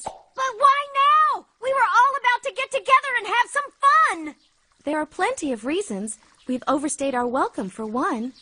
But why now? We were all about to get together and have some fun. There are plenty of reasons. We've overstayed our welcome, for one.